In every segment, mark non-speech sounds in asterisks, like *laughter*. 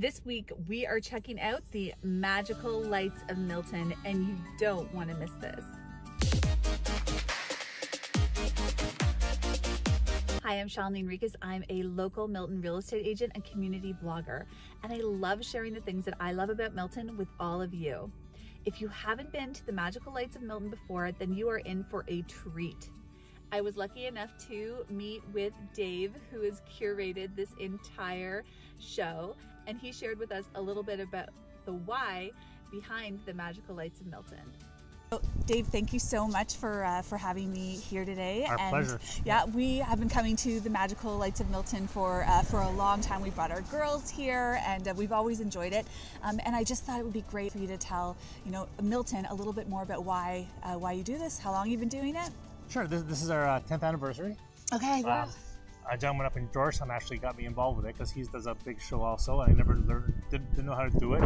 This week, we are checking out the magical lights of Milton, and you don't want to miss this. Hi, I'm Shaleni Henriquez. I'm a local Milton real estate agent and community blogger, and I love sharing the things that I love about Milton with all of you. If you haven't been to the magical lights of Milton before, then you are in for a treat. I was lucky enough to meet with Dave, who has curated this entire show, and he shared with us a little bit about the why behind the magical lights of Milton. Dave, thank you so much for uh, for having me here today. Our and pleasure. Yeah, we have been coming to the magical lights of Milton for uh, for a long time. We brought our girls here, and uh, we've always enjoyed it. Um, and I just thought it would be great for you to tell, you know, Milton a little bit more about why uh, why you do this, how long you've been doing it. Sure, this, this is our uh, 10th anniversary. Okay. Um, a gentleman up in Georgetown actually got me involved with it because he does a big show also. And I never learned, didn't, didn't know how to do it,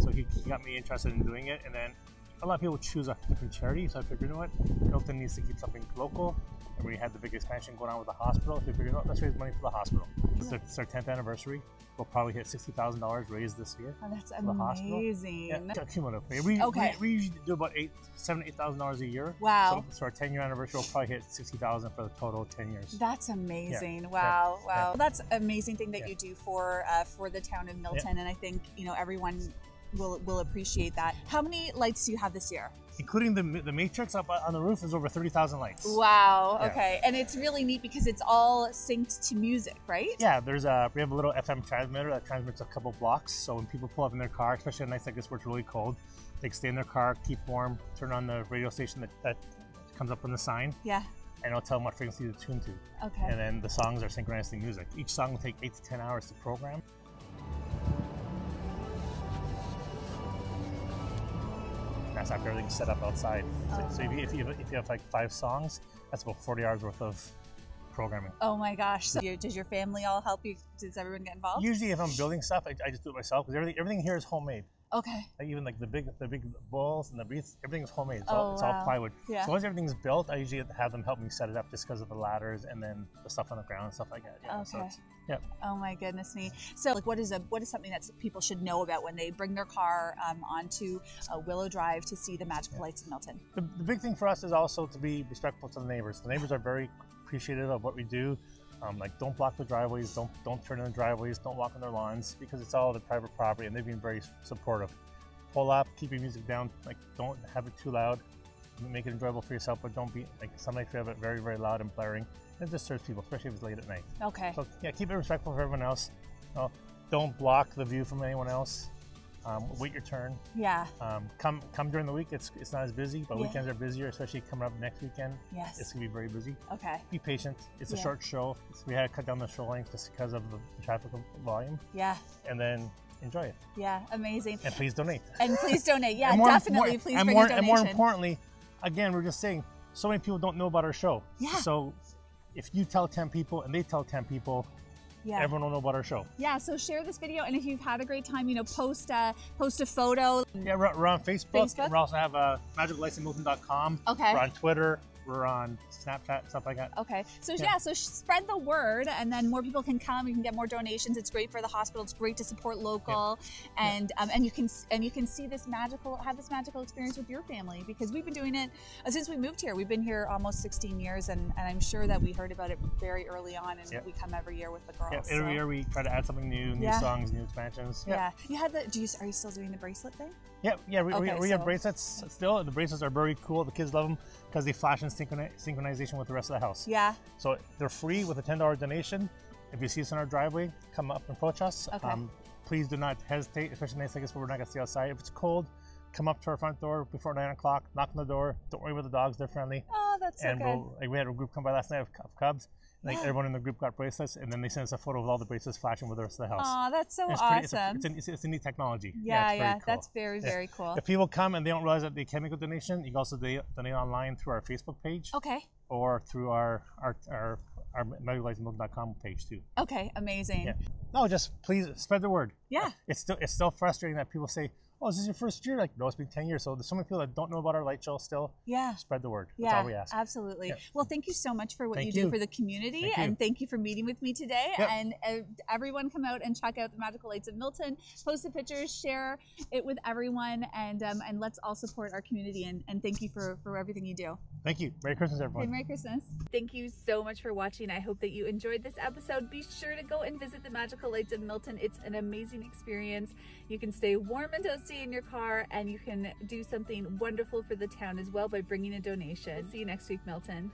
so he, he got me interested in doing it. And then a lot of people choose a different charity, so I figured, you know what, Milton needs to keep something local. And we had the big expansion going on with the hospital, so we figured, what, let's raise money for the hospital. It's, our, it's our 10th anniversary. We'll probably hit $60,000 raised this year. Oh, that's for the hospital. amazing. Yeah, cumulatively. We, Okay. we, we usually do about eight, seven, eight thousand dollars a year. Wow. So, so our 10 year anniversary will probably hit 60,000 for the total 10 years. That's amazing! Yeah. Wow, Yeah. wow. Well, that's amazing thing that you do for uh, for the town of Milton, and I think you know everyone will will appreciate that. How many lights do you have this year? Including the, the matrix up on the roof is over 30,000 lights. Wow. Yeah. Okay, and it's really neat because it's all synced to music, right? Yeah, there's a we have a little FM transmitter that transmits a couple blocks. So when people pull up in their car, especially on nights like this where it's really cold, they can stay in their car, keep warm, turn on the radio station that, that comes up on the sign, Yeah. and it'll tell them what frequency to tune to. Okay. And then the songs are synchronized to music. Each song will take eight to ten hours to program. After everything's set up outside. So, oh. so if, you, if, you, if you have like five songs, that's about 40 hours worth of programming. Oh my gosh! So your, does your family all help you? Does everyone get involved? Usually, if I'm building stuff, I, I just do it myself because everything everything here is homemade. Okay. Like even like the big the big bowls and the wreaths, everything's homemade. It's, Oh, all, it's wow. all plywood. Yeah. So once everything's built, I usually have them help me set it up just because of the ladders and then the stuff on the ground and stuff like that. Yeah. Okay. it's, yeah. Oh my goodness me! So, like, what is a what is something that people should know about when they bring their car um, onto uh, Willow Drive to see the magical lights of Milton? The, the big thing for us is also to be respectful to the neighbors. The neighbors are very appreciative of what we do. Um, like don't block the driveways, don't don't turn in the driveways, don't walk on their lawns because it's all the private property and they've been very supportive. Pull up, keep your music down, like don't have it too loud. Make it enjoyable for yourself, but don't be like some nights we have it very very loud and blaring. It just disturbs people, especially if it's late at night. Okay. So yeah, keep it respectful for everyone else. Uh, don't block the view from anyone else. Um, wait your turn. Yeah. Um, come come during the week. It's it's not as busy, but Yeah. weekends are busier, especially coming up next weekend. Yes. It's gonna be very busy. Okay. Be patient. It's a Yeah. short show. We had to cut down the show length just because of the traffic volume, Yeah. and then enjoy it. Yeah. Amazing. And please donate. And please donate. *laughs* Yeah, more- definitely. more- please and bring more, a and more importantly, again, we're just saying, so many people don't know about our show. Yeah. So if you tell ten people and they tell ten people, yeah. everyone will know about our show. yeah. So share this video, and if you've had a great time, you know, post a post a photo. Yeah, we're, we're on Facebook. Facebook? We also have uh, magicallightsofmilton.com. Okay. We're on Twitter. We're on Snapchat, stuff like that. Okay. So yeah. Yeah. so sh- spread the word, and then more people can come. You can get more donations. It's great for the hospital. It's great to support local, and um, and you can and you can see this magical have this magical experience with your family because we've been doing it uh, since we moved here. We've been here almost 16 years, and, and I'm sure that we heard about it very early on, and Yeah. we come every year with the girls. Yeah, so- every year we try to add something new, new Yeah. songs, new expansions. Yeah. You had the. Do you are you still doing the bracelet thing? Yeah, yeah, we, we, Okay, we have so- bracelets still. The bracelets are very cool. The kids love them because they flash in synchroni- synchronization with the rest of the house. Yeah. So they're free with a $10 donation. If you see us in our driveway, come up and approach us. Okay. Um, please do not hesitate, especially nights like this where we're not going to see outside. If it's cold, come up to our front door before 9 o'clock, knock on the door. Don't worry about the dogs, they're friendly. Oh, that's so and good. we'll, like we had a group come by last night of, of Cubs. Like everyone in the group got bracelets, and then they sent us a photo of all the bracelets flashing with the rest of the house. Oh, that's so it's pretty- awesome. It's, a, it's, a, it's a neat technology. yeah, it's yeah, cool. that's very, Yeah. very cool. If people come and they don't realize that they can make a donation, you can also do- donate online through our Facebook page Okay. or through our our our, our MegaLightsMilk.com page too. Okay. Amazing. Yeah. No, just please spread the word. Yeah. It's still it's still frustrating that people say, oh, is this your first year? Like, no, it's been 10 years. So there's so many people that don't know about our light show still. Yeah. Spread the word. That's Yeah, all we ask. absolutely. Yeah. Well, thank you so much for what Thank you do you. for the community, Thank you. and thank you for meeting with me today. Yep. And uh, everyone, come out and check out the Magical Lights of Milton. Post the pictures, share it with everyone, and um, and let's all support our community. And, and thank you for for everything you do. Thank you. Merry Christmas, Okay, everyone. Merry Christmas. Thank you so much for watching. I hope that you enjoyed this episode. Be sure to go and visit the Magical Lights of Milton. It's an amazing experience. You can stay warm and toasty in your car, and you can do something wonderful for the town as well by bringing a donation. See you next week, Milton.